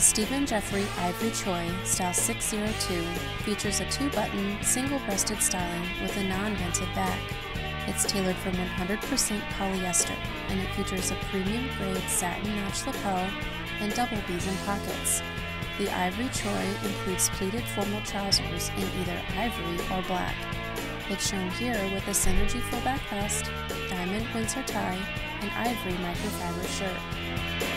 The Stephen Geoffrey Ivory Troy Style 602 features a two-button, single-breasted styling with a non-vented back. It's tailored from 100% polyester, and it features a premium-grade satin notch lapel and double besom pockets. The Ivory Troy includes pleated formal trousers in either ivory or black. It's shown here with a Synergy full back vest, diamond Windsor tie, and ivory microfiber shirt.